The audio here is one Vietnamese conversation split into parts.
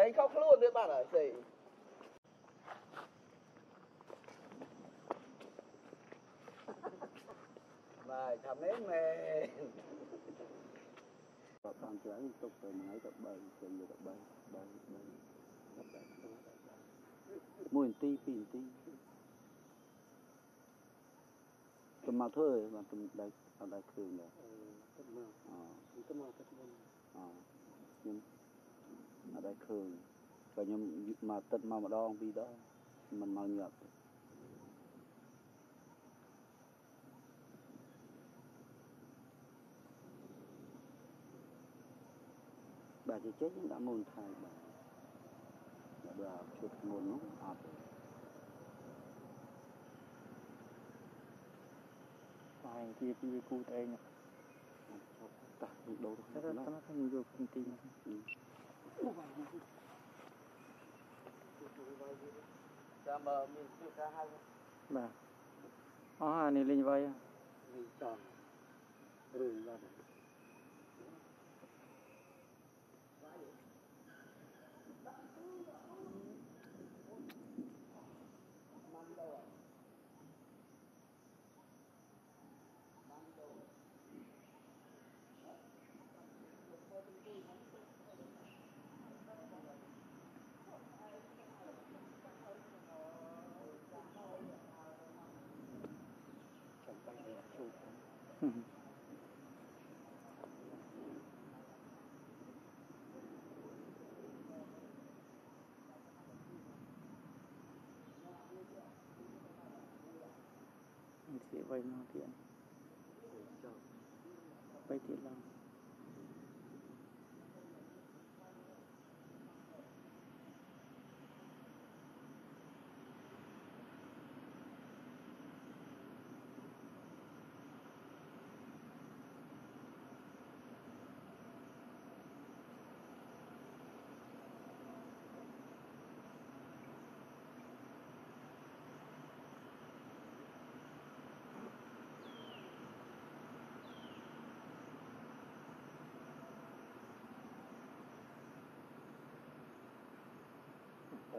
ស្អីខុសខ្លួនទៀតបាទហើយស្អីបាទថាមែនមែន គាត់បានច្រើនទុកទៅមួយថ្ងៃទៅ3ចេញទៅ3 3 3មួយនាទីពីរនាទីទៅមកធ្វើបានទៅដៃអត់ដៃគ្រឿងដែរ ទៅមក អ ទៅមកទៅមក អខ្ញុំ thường. Coi như mà tận mà một đo vì đó mình mà nhập. Bà chỉ chết cũng đã môn thai bà. Đã bà chút nguồn lúc ập bài kia kia cụ tay nhỉ? Hãy subscribe cho kênh Ghiền Mì Gõ Để không bỏ lỡ những video hấp dẫn mà mình chưa khá hay mà ó này linh vây mình Thank you. sĩ với nào tiền, với thiện làm.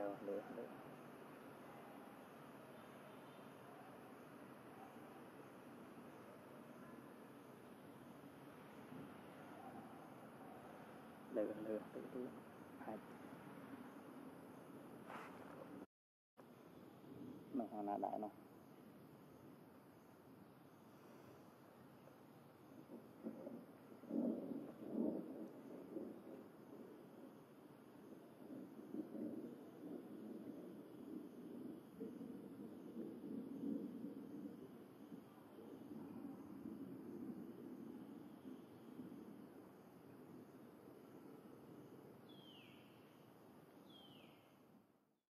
đâu lửa lửa lửa lửa tự lửa hai. Nó là đại nó